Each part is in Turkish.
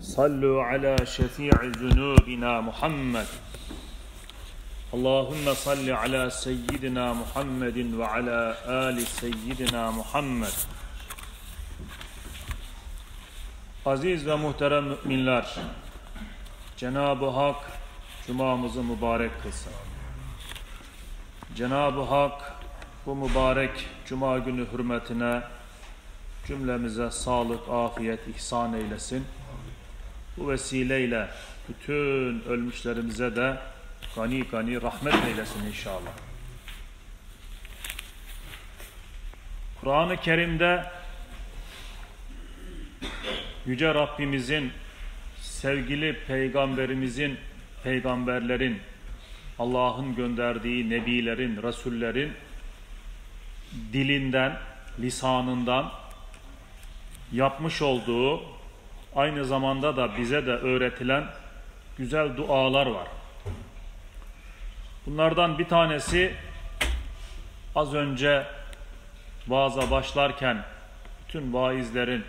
صلوا على شفيع ذنوبنا محمد اللهم صل على سيدنا محمد وعلى آل سيدنا Muhammed Aziz ve muhterem müminler Cenab-ı Hak Cuma'mızı mübarek kılsın. Cenab-ı Hak bu mübarek Cuma günü hürmetine cümlemize sağlık, afiyet, ihsan eylesin. Bu vesileyle bütün ölmüşlerimize de gani gani rahmet eylesin inşallah. Kur'an-ı Kerim'de Yüce Rabbimizin, sevgili Peygamberimizin, peygamberlerin, Allah'ın gönderdiği nebilerin, rasullerin dilinden, lisanından yapmış olduğu, aynı zamanda da bize de öğretilen güzel dualar var. Bunlardan bir tanesi az önce vaaza başlarken bütün vaizlerin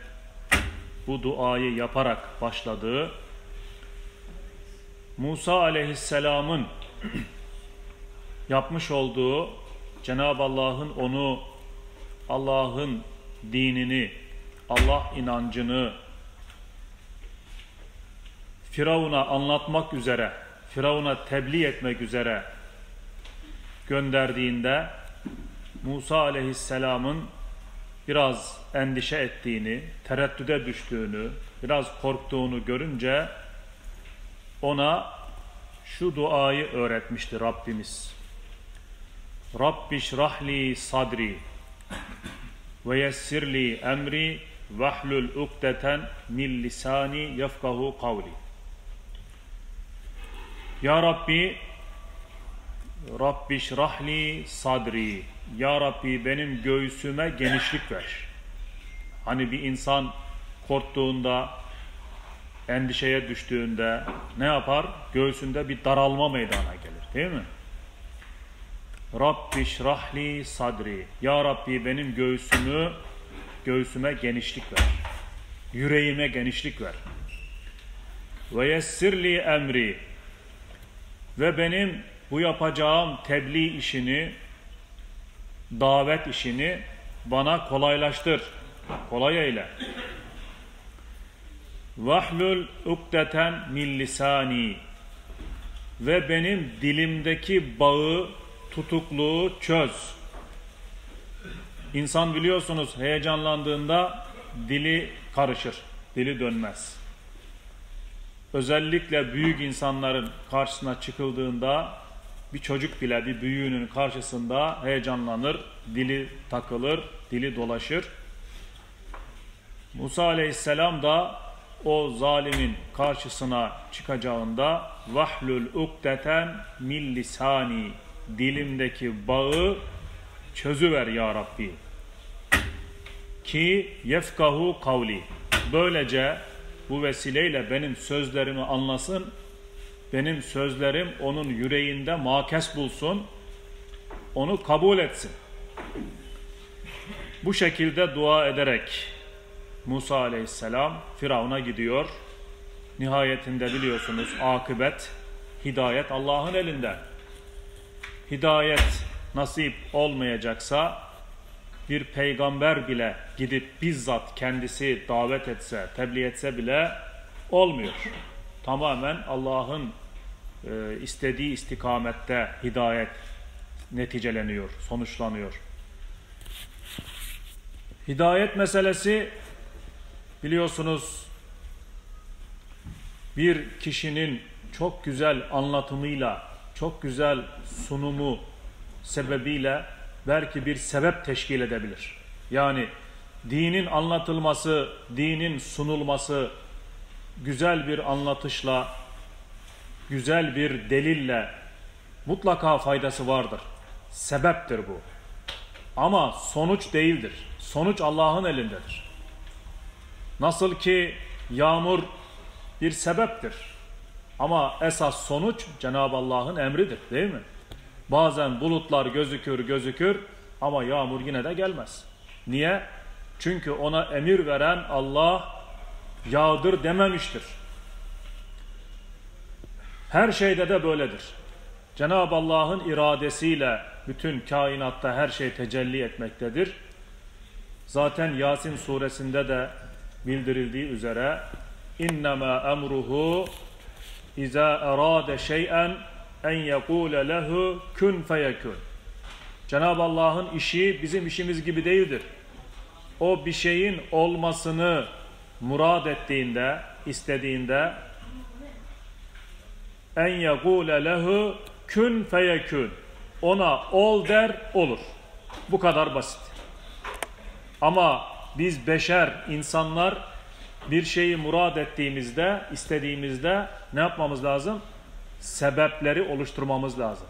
bu duayı yaparak başladığı Musa aleyhisselamın yapmış olduğu Cenab-ı Allah'ın onu Allah'ın dinini, Allah inancını Firavun'a anlatmak üzere, Firavun'a tebliğ etmek üzere gönderdiğinde Musa aleyhisselamın biraz endişe ettiğini, tereddüde düştüğünü, biraz korktuğunu görünce ona şu duayı öğretmişti Rabbimiz. Rabbi şrahli sadri ve yessirli emri vahlul ukdeten min lisani yefkahu kavli. Ya Rabbi Rabbi şrahli sadri Ya Rabbi benim göğsüme genişlik ver. Hani bir insan korktuğunda endişeye düştüğünde ne yapar? Göğsünde bir daralma meydana gelir değil mi? Rabbi şrahli sadri Ya Rabbi benim göğsümü göğsüme genişlik ver. Yüreğime genişlik ver. Ve yessirli emri ve benim bu yapacağım tebliğ işini, davet işini bana kolaylaştır. Kolay eyle. Vahlul ukdeten min ve benim dilimdeki bağı, tutukluğu çöz. İnsan biliyorsunuz heyecanlandığında dili karışır, dili dönmez. Özellikle büyük insanların karşısına çıkıldığında bir çocuk bile bir büyüğünün karşısında heyecanlanır, dili takılır, dili dolaşır. Musa aleyhisselam da o zalimin karşısına çıkacağında vahlul ukdeten min lisani dilimdeki bağı çözüver ya Rabbi ki yefkahu kavli böylece bu vesileyle benim sözlerimi anlasın benim sözlerim onun yüreğinde makes bulsun onu kabul etsin bu şekilde dua ederek Musa aleyhisselam Firavun'a gidiyor. Nihayetinde biliyorsunuz akıbet, hidayet Allah'ın elinde. Hidayet nasip olmayacaksa bir peygamber bile gidip bizzat kendisi davet etse, tebliğ etse bile olmuyor. Tamamen Allah'ın e, istediği istikamette hidayet neticeleniyor, sonuçlanıyor. Hidayet meselesi Biliyorsunuz bir kişinin çok güzel anlatımıyla, çok güzel sunumu sebebiyle belki bir sebep teşkil edebilir. Yani dinin anlatılması, dinin sunulması güzel bir anlatışla, güzel bir delille mutlaka faydası vardır. Sebeptir bu. Ama sonuç değildir. Sonuç Allah'ın elindedir. Nasıl ki yağmur bir sebeptir. Ama esas sonuç Cenab-ı Allah'ın emridir değil mi? Bazen bulutlar gözükür gözükür ama yağmur yine de gelmez. Niye? Çünkü ona emir veren Allah yağdır dememiştir. Her şeyde de böyledir. Cenab-ı Allah'ın iradesiyle bütün kainatta her şey tecelli etmektedir. Zaten Yasin suresinde de bildirildiği üzere innema emruhu iza arade şey'en en yekule lehu kun feyekun. Cenab-ı Allah'ın işi bizim işimiz gibi değildir. O bir şeyin olmasını murad ettiğinde, istediğinde en yekule lehu kun feyekun. Ona ol der olur. Bu kadar basit. Ama biz beşer, insanlar bir şeyi murad ettiğimizde, istediğimizde ne yapmamız lazım? Sebepleri oluşturmamız lazım.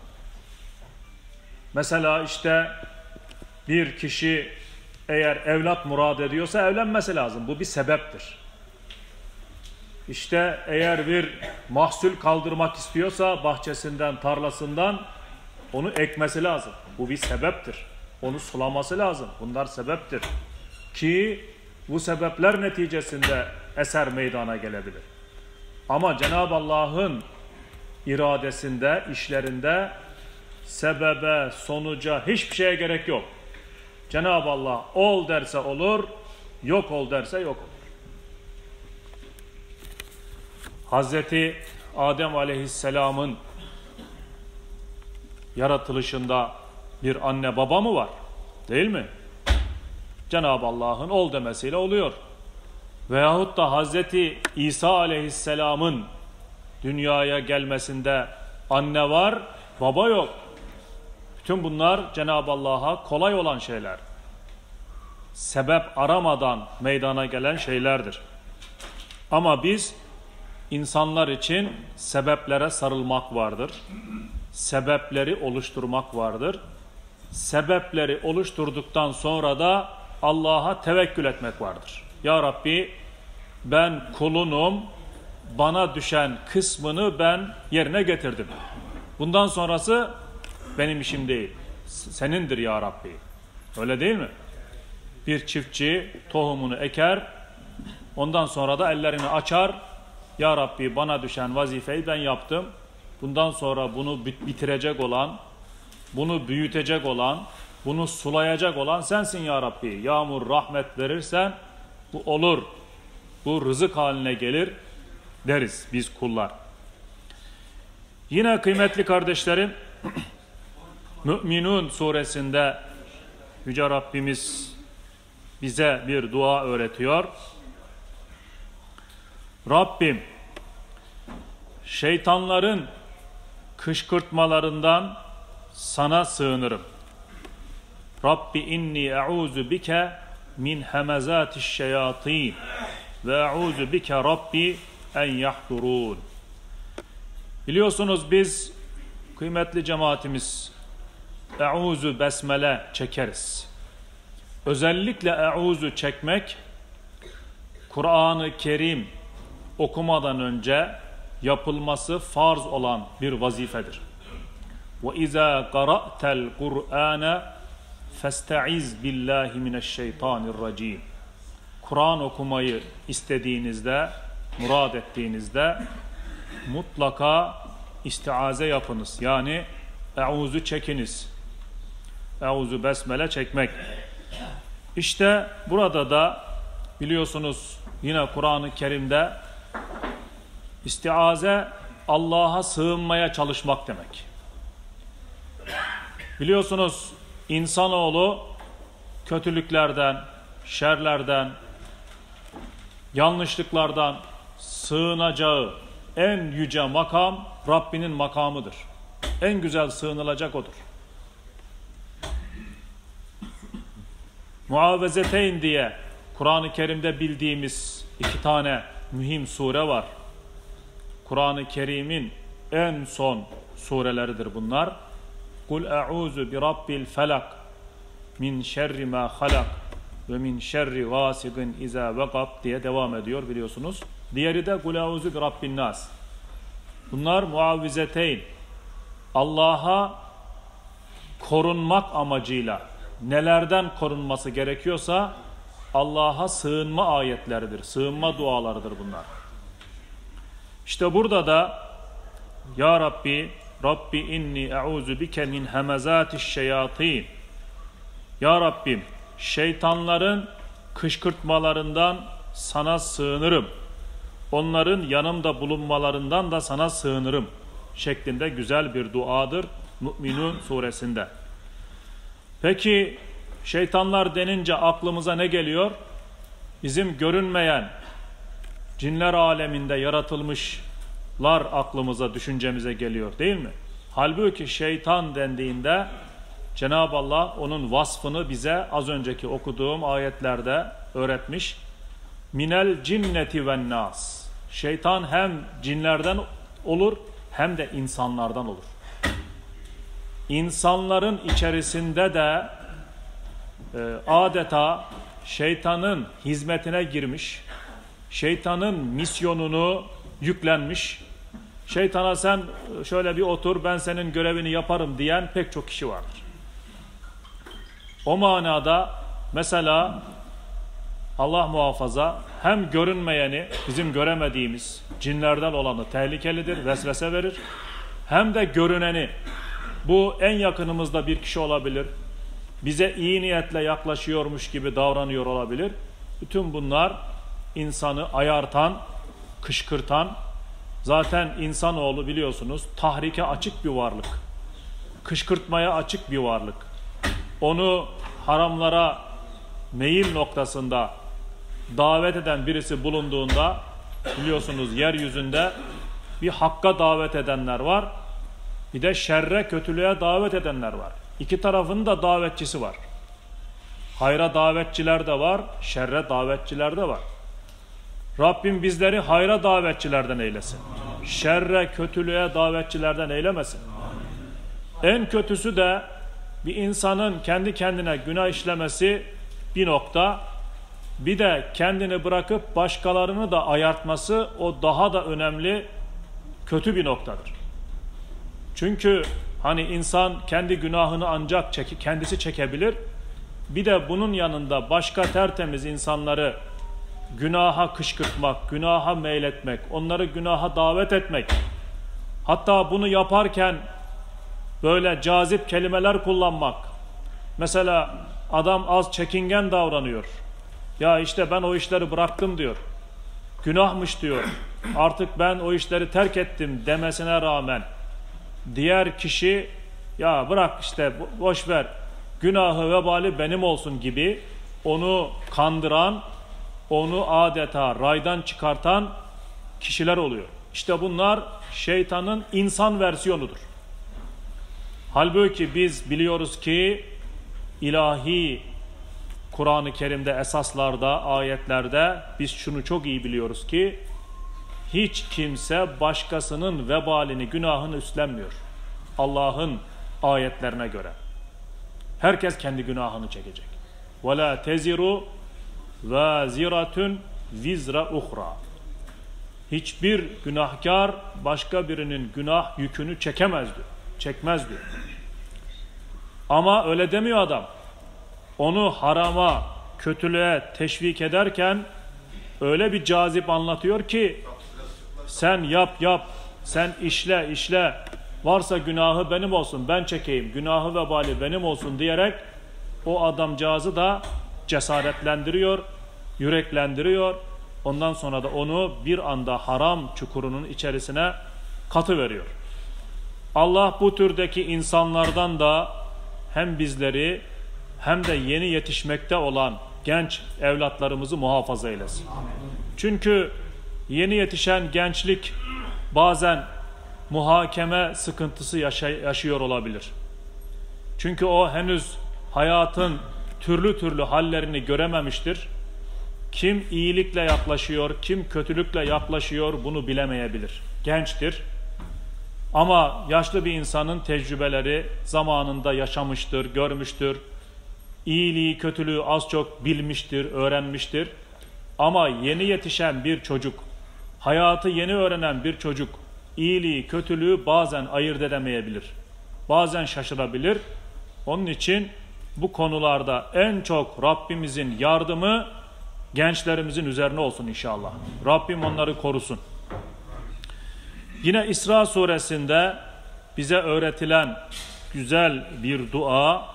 Mesela işte bir kişi eğer evlat murad ediyorsa evlenmesi lazım. Bu bir sebeptir. İşte eğer bir mahsul kaldırmak istiyorsa bahçesinden, tarlasından onu ekmesi lazım. Bu bir sebeptir. Onu sulaması lazım. Bunlar sebeptir. Ki bu sebepler neticesinde eser meydana gelebilir. Ama Cenab-ı Allah'ın iradesinde, işlerinde sebebe, sonuca hiçbir şeye gerek yok. Cenab-ı Allah ol derse olur, yok ol derse yok olur. Hazreti Adem Aleyhisselam'ın yaratılışında bir anne baba mı var? Değil mi? Cenab-ı Allah'ın ol demesiyle oluyor. Veyahut da Hazreti İsa Aleyhisselam'ın dünyaya gelmesinde anne var, baba yok. Bütün bunlar Cenab-ı Allah'a kolay olan şeyler. Sebep aramadan meydana gelen şeylerdir. Ama biz insanlar için sebeplere sarılmak vardır. Sebepleri oluşturmak vardır. Sebepleri oluşturduktan sonra da Allah'a tevekkül etmek vardır. Ya Rabbi ben kulunum, bana düşen kısmını ben yerine getirdim. Bundan sonrası benim işim değil. Senindir ya Rabbi. Öyle değil mi? Bir çiftçi tohumunu eker, ondan sonra da ellerini açar. Ya Rabbi bana düşen vazifeyi ben yaptım. Bundan sonra bunu bitirecek olan, bunu büyütecek olan, bunu sulayacak olan sensin ya Rabbi. Yağmur rahmet verirsen bu olur. Bu rızık haline gelir deriz biz kullar. Yine kıymetli kardeşlerim Müminun suresinde Yüce Rabbimiz bize bir dua öğretiyor. Rabbim şeytanların kışkırtmalarından sana sığınırım. Rabbi inni e'uzu bike min hemezatiş şeyatin ve e'uzu bike Rabbi en yahdurun. Biliyorsunuz biz kıymetli cemaatimiz Eûzu besmele çekeriz. Özellikle eûzu çekmek Kur'an-ı Kerim okumadan önce yapılması farz olan bir vazifedir. Ve izâ qara'tel Kur'âne festaiz billahi mineşşeytanirracim. Kur'an okumayı istediğinizde, murad ettiğinizde mutlaka istiaze yapınız. Yani euzu çekiniz. Euzu besmele çekmek. İşte burada da biliyorsunuz yine Kur'an-ı Kerim'de istiaze Allah'a sığınmaya çalışmak demek. Biliyorsunuz insanoğlu kötülüklerden, şerlerden, yanlışlıklardan sığınacağı en yüce makam Rabbinin makamıdır. En güzel sığınılacak odur. Muavezeteyn diye Kur'an-ı Kerim'de bildiğimiz iki tane mühim sure var. Kur'an-ı Kerim'in en son sureleridir bunlar. Kul e'uzu bi rabbil felak min şerri ma halak ve min şerri gasiqin iza vekab diye devam ediyor biliyorsunuz. Diğeri de kul e'uzu bi rabbin nas. Bunlar muavvizeteyn. Allah'a korunmak amacıyla nelerden korunması gerekiyorsa Allah'a sığınma ayetleridir. Sığınma dualarıdır bunlar. İşte burada da Ya Rabbi Rabbi inni e'uzu bike min hemezatiş şeyatin Ya Rabbim şeytanların kışkırtmalarından sana sığınırım. Onların yanımda bulunmalarından da sana sığınırım şeklinde güzel bir duadır Mü'minun suresinde. Peki şeytanlar denince aklımıza ne geliyor? Bizim görünmeyen cinler aleminde yaratılmışlar aklımıza, düşüncemize geliyor değil mi? Halbuki şeytan dendiğinde Cenab-ı Allah onun vasfını bize az önceki okuduğum ayetlerde öğretmiş. Minel cinneti ve nas. Şeytan hem cinlerden olur hem de insanlardan olur. İnsanların içerisinde de e, adeta şeytanın hizmetine girmiş, şeytanın misyonunu yüklenmiş, şeytana sen şöyle bir otur ben senin görevini yaparım diyen pek çok kişi vardır. O manada mesela Allah muhafaza hem görünmeyeni bizim göremediğimiz cinlerden olanı tehlikelidir, vesvese verir. Hem de görüneni bu en yakınımızda bir kişi olabilir. Bize iyi niyetle yaklaşıyormuş gibi davranıyor olabilir. Bütün bunlar insanı ayartan, kışkırtan, zaten insanoğlu biliyorsunuz tahrike açık bir varlık. Kışkırtmaya açık bir varlık. Onu haramlara meyil noktasında davet eden birisi bulunduğunda biliyorsunuz yeryüzünde bir hakka davet edenler var. Bir de şerre, kötülüğe davet edenler var. İki tarafın da davetçisi var. Hayra davetçiler de var, şerre davetçiler de var. Rabbim bizleri hayra davetçilerden eylesin. Şerre, kötülüğe davetçilerden eylemesin. En kötüsü de bir insanın kendi kendine günah işlemesi bir nokta, bir de kendini bırakıp başkalarını da ayartması o daha da önemli kötü bir noktadır. Çünkü hani insan kendi günahını ancak çeki, kendisi çekebilir. Bir de bunun yanında başka tertemiz insanları günaha kışkırtmak, günaha meyletmek, onları günaha davet etmek. Hatta bunu yaparken böyle cazip kelimeler kullanmak. Mesela adam az çekingen davranıyor. Ya işte ben o işleri bıraktım diyor. Günahmış diyor. Artık ben o işleri terk ettim demesine rağmen diğer kişi ya bırak işte boş ver günahı vebali benim olsun gibi onu kandıran, onu adeta raydan çıkartan kişiler oluyor. İşte bunlar şeytanın insan versiyonudur. Halbuki biz biliyoruz ki ilahi Kur'an-ı Kerim'de esaslarda, ayetlerde biz şunu çok iyi biliyoruz ki hiç kimse başkasının vebalini, günahını üstlenmiyor. Allah'ın ayetlerine göre. Herkes kendi günahını çekecek. وَلَا teziru وَازِرَةٌ vizra uhra. Hiçbir günahkar başka birinin günah yükünü çekemez diyor. Çekmez diyor. Ama öyle demiyor adam. Onu harama, kötülüğe teşvik ederken öyle bir cazip anlatıyor ki sen yap yap, sen işle işle, varsa günahı benim olsun, ben çekeyim, günahı vebali benim olsun diyerek o adamcağızı da cesaretlendiriyor, yüreklendiriyor. Ondan sonra da onu bir anda haram çukurunun içerisine katı veriyor. Allah bu türdeki insanlardan da hem bizleri hem de yeni yetişmekte olan genç evlatlarımızı muhafaza eylesin. Çünkü yeni yetişen gençlik bazen muhakeme sıkıntısı yaşıyor olabilir. Çünkü o henüz hayatın türlü türlü hallerini görememiştir. Kim iyilikle yaklaşıyor, kim kötülükle yaklaşıyor bunu bilemeyebilir. Gençtir. Ama yaşlı bir insanın tecrübeleri zamanında yaşamıştır, görmüştür. İyiliği, kötülüğü az çok bilmiştir, öğrenmiştir. Ama yeni yetişen bir çocuk hayatı yeni öğrenen bir çocuk iyiliği, kötülüğü bazen ayırt edemeyebilir. Bazen şaşırabilir. Onun için bu konularda en çok Rabbimizin yardımı gençlerimizin üzerine olsun inşallah. Rabbim onları korusun. Yine İsra suresinde bize öğretilen güzel bir dua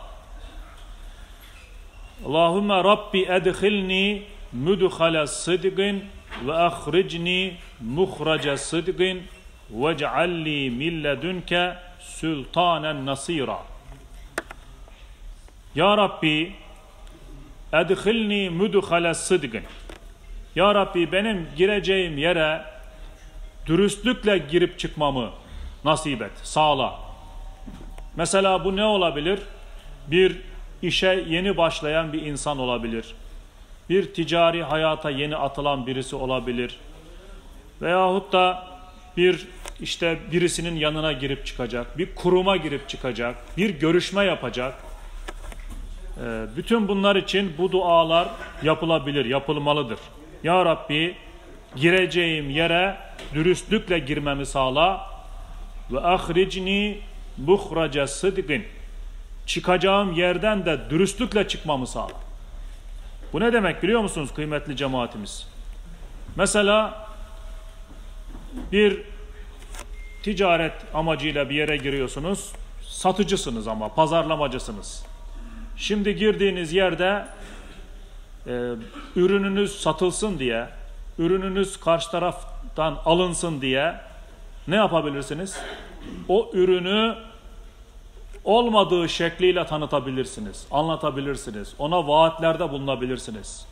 Allahümme Rabbi edhilni müdhale sıdgın ve ahricni muhrace sıdgın ve cealli milledünke sultanen nasira Ya Rabbi edhilni müdhale sıdgın Ya Rabbi benim gireceğim yere dürüstlükle girip çıkmamı nasip et, sağla. Mesela bu ne olabilir? Bir işe yeni başlayan bir insan olabilir. Bir ticari hayata yeni atılan birisi olabilir. Veyahut da bir işte birisinin yanına girip çıkacak, bir kuruma girip çıkacak, bir görüşme yapacak. Ee, bütün bunlar için bu dualar yapılabilir, yapılmalıdır. Ya Rabbi gireceğim yere dürüstlükle girmemi sağla ve ahricni muhraca sıdgın çıkacağım yerden de dürüstlükle çıkmamı sağla. Bu ne demek biliyor musunuz kıymetli cemaatimiz? Mesela bir ticaret amacıyla bir yere giriyorsunuz. Satıcısınız ama pazarlamacısınız. Şimdi girdiğiniz yerde e, ürününüz satılsın diye, ürününüz karşı taraftan alınsın diye ne yapabilirsiniz? O ürünü olmadığı şekliyle tanıtabilirsiniz, anlatabilirsiniz, ona vaatlerde bulunabilirsiniz.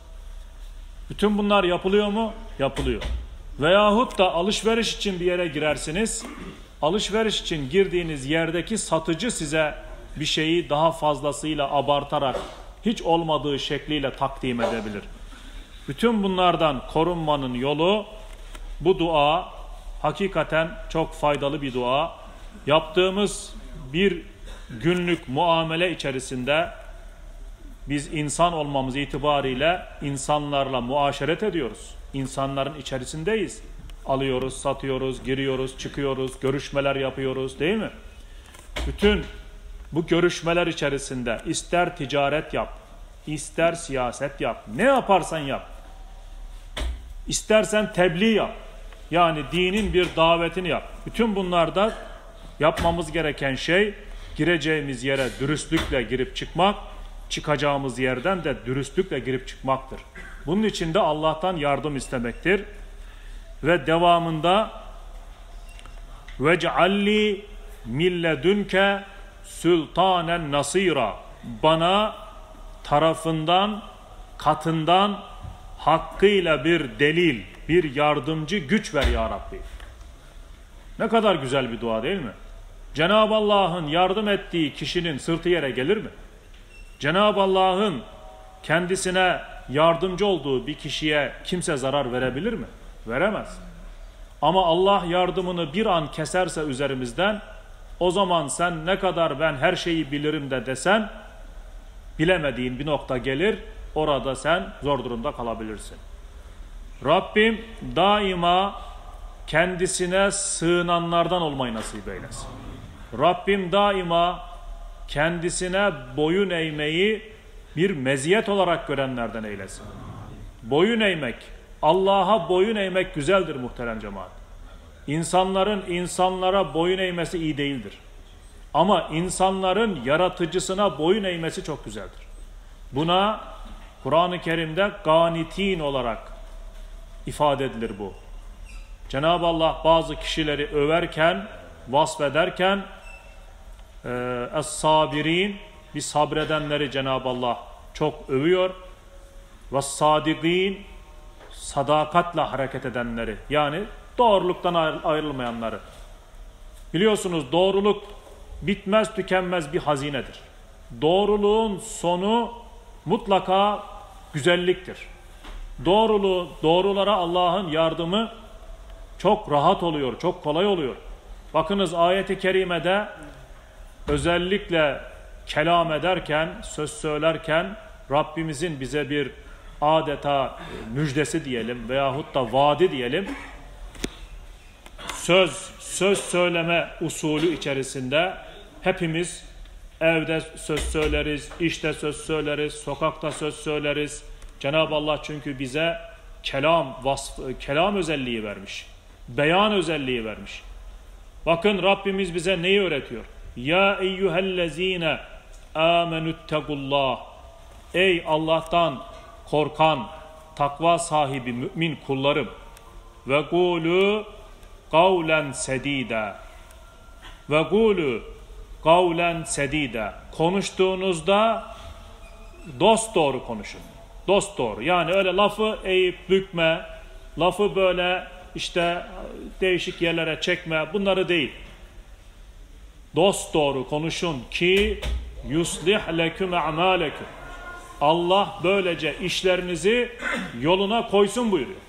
Bütün bunlar yapılıyor mu? Yapılıyor. Veyahut da alışveriş için bir yere girersiniz. Alışveriş için girdiğiniz yerdeki satıcı size bir şeyi daha fazlasıyla abartarak hiç olmadığı şekliyle takdim edebilir. Bütün bunlardan korunmanın yolu bu dua hakikaten çok faydalı bir dua. Yaptığımız bir günlük muamele içerisinde biz insan olmamız itibariyle insanlarla muaşeret ediyoruz. İnsanların içerisindeyiz. Alıyoruz, satıyoruz, giriyoruz, çıkıyoruz, görüşmeler yapıyoruz değil mi? Bütün bu görüşmeler içerisinde ister ticaret yap, ister siyaset yap, ne yaparsan yap. İstersen tebliğ yap. Yani dinin bir davetini yap. Bütün bunlarda yapmamız gereken şey gireceğimiz yere dürüstlükle girip çıkmak, çıkacağımız yerden de dürüstlükle girip çıkmaktır. Bunun için de Allah'tan yardım istemektir. Ve devamında vec'alli milledünke sultanen nasira bana tarafından katından hakkıyla bir delil, bir yardımcı güç ver ya Rabbi. Ne kadar güzel bir dua değil mi? Cenab-ı Allah'ın yardım ettiği kişinin sırtı yere gelir mi? Cenab-ı Allah'ın kendisine yardımcı olduğu bir kişiye kimse zarar verebilir mi? Veremez. Ama Allah yardımını bir an keserse üzerimizden o zaman sen ne kadar ben her şeyi bilirim de desen bilemediğin bir nokta gelir orada sen zor durumda kalabilirsin. Rabbim daima kendisine sığınanlardan olmayı nasip eylesin. Rabbim daima kendisine boyun eğmeyi bir meziyet olarak görenlerden eylesin. Boyun eğmek, Allah'a boyun eğmek güzeldir muhterem cemaat. İnsanların insanlara boyun eğmesi iyi değildir. Ama insanların yaratıcısına boyun eğmesi çok güzeldir. Buna Kur'an-ı Kerim'de ganitin olarak ifade edilir bu. Cenab-ı Allah bazı kişileri överken, vasfederken Es-sabirin bir sabredenleri Cenab-ı Allah çok övüyor. Ve sadikin sadakatle hareket edenleri yani doğruluktan ayrılmayanları. Biliyorsunuz doğruluk bitmez tükenmez bir hazinedir. Doğruluğun sonu mutlaka güzelliktir. Doğruluğu, doğrulara Allah'ın yardımı çok rahat oluyor, çok kolay oluyor. Bakınız ayeti kerimede özellikle kelam ederken, söz söylerken Rabbimizin bize bir adeta müjdesi diyelim veyahut da vaadi diyelim. Söz, söz söyleme usulü içerisinde hepimiz evde söz söyleriz, işte söz söyleriz, sokakta söz söyleriz, Cenab-ı Allah çünkü bize kelam vasfı, kelam özelliği vermiş. Beyan özelliği vermiş. Bakın Rabbimiz bize neyi öğretiyor? Ya eyyühellezine amenüttegullah. Ey Allah'tan korkan, takva sahibi mümin kullarım. Ve gulu kavlen sedide. Ve gulu kavlen sedide. Konuştuğunuzda dost doğru konuşun. Dost doğru. Yani öyle lafı eğip bükme, lafı böyle işte değişik yerlere çekme bunları değil. Dost doğru konuşun ki yuslih leküm a'maleküm. Allah böylece işlerinizi yoluna koysun buyuruyor.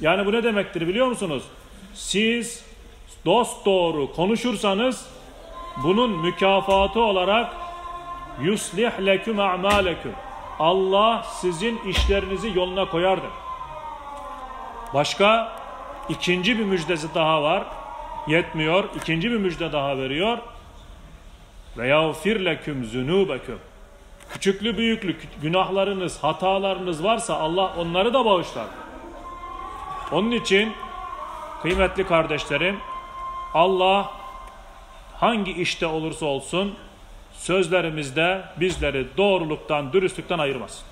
Yani bu ne demektir biliyor musunuz? Siz dost doğru konuşursanız bunun mükafatı olarak yuslih leküm a'maleküm. Allah sizin işlerinizi yoluna koyardır. Başka ikinci bir müjdesi daha var. Yetmiyor. İkinci bir müjde daha veriyor. Ve yağfir leküm zunubeküm. Küçüklü büyüklü günahlarınız, hatalarınız varsa Allah onları da bağışlar. Onun için kıymetli kardeşlerim Allah hangi işte olursa olsun sözlerimizde bizleri doğruluktan, dürüstlükten ayırmasın.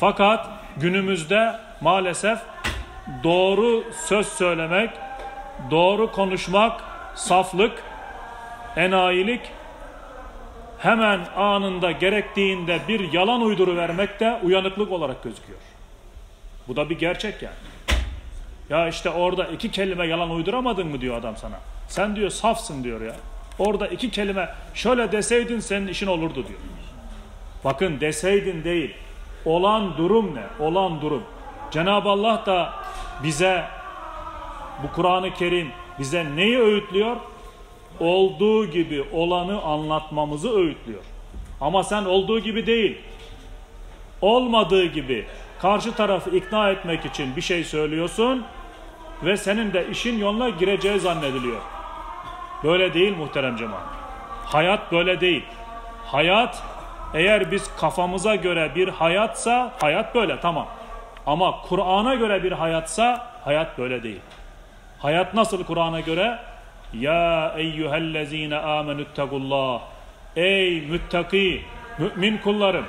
Fakat günümüzde maalesef doğru söz söylemek, doğru konuşmak, saflık, enayilik, hemen anında gerektiğinde bir yalan uyduru vermek de uyanıklık olarak gözüküyor. Bu da bir gerçek yani. Ya işte orada iki kelime yalan uyduramadın mı diyor adam sana. Sen diyor safsın diyor ya. Orada iki kelime şöyle deseydin senin işin olurdu diyor. Bakın deseydin değil. Olan durum ne? Olan durum. Cenab-ı Allah da bize bu Kur'an-ı Kerim bize neyi öğütlüyor? Olduğu gibi olanı anlatmamızı öğütlüyor. Ama sen olduğu gibi değil. Olmadığı gibi karşı tarafı ikna etmek için bir şey söylüyorsun ve senin de işin yoluna gireceği zannediliyor. Böyle değil muhterem cemaat. Hayat böyle değil. Hayat eğer biz kafamıza göre bir hayatsa hayat böyle tamam. Ama Kur'an'a göre bir hayatsa hayat böyle değil. Hayat nasıl Kur'an'a göre? Ya eyyühellezine amenüttegullah. Ey müttaki, mümin kullarım.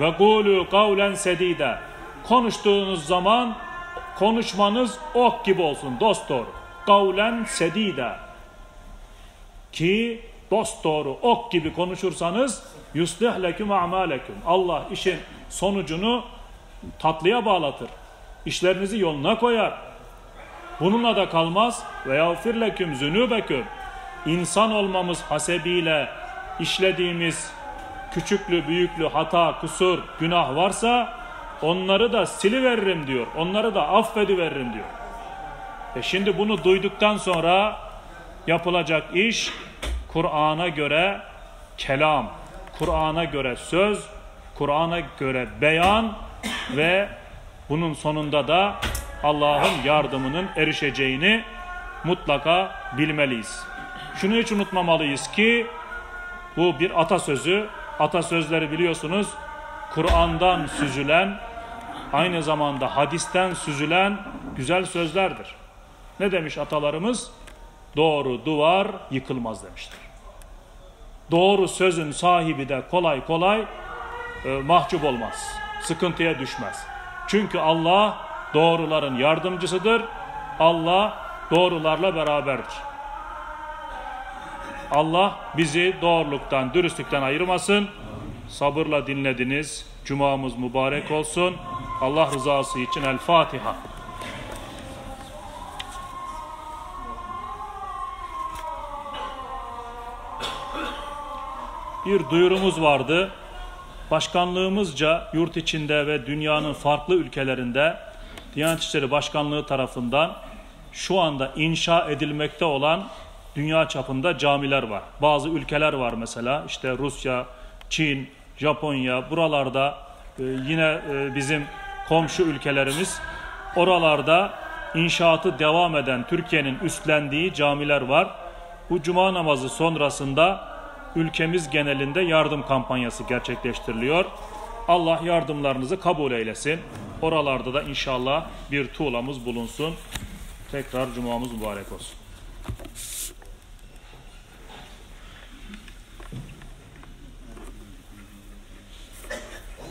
Ve kulu kavlen sedide. Konuştuğunuz zaman konuşmanız ok gibi olsun dost doğru. Kavlen sedide. Ki dost doğru ok gibi konuşursanız yuslih leküm a'maleküm. Allah işin sonucunu tatlıya bağlatır. İşlerinizi yoluna koyar. Bununla da kalmaz. Ve yağfir leküm zünübeküm. İnsan olmamız hasebiyle işlediğimiz küçüklü büyüklü hata, kusur, günah varsa onları da siliveririm diyor. Onları da affediveririm diyor. E şimdi bunu duyduktan sonra yapılacak iş Kur'an'a göre kelam, Kur'an'a göre söz, Kur'an'a göre beyan ve bunun sonunda da Allah'ın yardımının erişeceğini mutlaka bilmeliyiz. Şunu hiç unutmamalıyız ki bu bir atasözü. Atasözleri biliyorsunuz Kur'an'dan süzülen aynı zamanda hadisten süzülen güzel sözlerdir. Ne demiş atalarımız? Doğru duvar yıkılmaz demiştir. Doğru sözün sahibi de kolay kolay e, mahcup olmaz. Sıkıntıya düşmez. Çünkü Allah doğruların yardımcısıdır. Allah doğrularla beraberdir. Allah bizi doğruluktan, dürüstlükten ayırmasın. Sabırla dinlediniz. Cumamız mübarek olsun. Allah rızası için El Fatiha. Bir duyurumuz vardı. Başkanlığımızca yurt içinde ve dünyanın farklı ülkelerinde Diyanet İşleri Başkanlığı tarafından şu anda inşa edilmekte olan dünya çapında camiler var. Bazı ülkeler var mesela işte Rusya, Çin, Japonya buralarda e, yine e, bizim komşu ülkelerimiz oralarda inşaatı devam eden Türkiye'nin üstlendiği camiler var. Bu cuma namazı sonrasında ülkemiz genelinde yardım kampanyası gerçekleştiriliyor. Allah yardımlarınızı kabul eylesin. Oralarda da inşallah bir tuğlamız bulunsun. Tekrar cumamız mübarek olsun.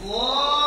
Allah!